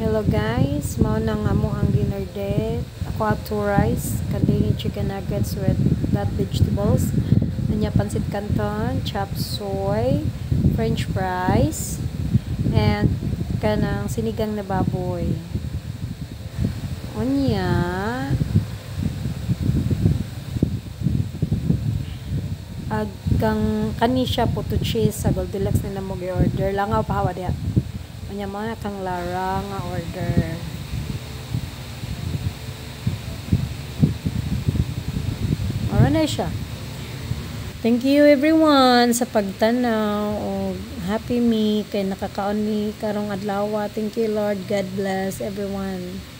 Hello guys, mao na nga mo ang dinner date. Ako two rice, kanding chicken nuggets with that vegetables. Nanya pansit canton, chop soy, french fries, and kanang sinigang na baboy. Unya, agkang kani siya puto cheese sa Goldilocks nila mo order lang ako pahawa diha Kanya mga kang lara nga order. Mara na siya. Thank you everyone sa pagtanaw o happy me kay nakakaon ni karong adlaw. Thank you Lord. God bless everyone.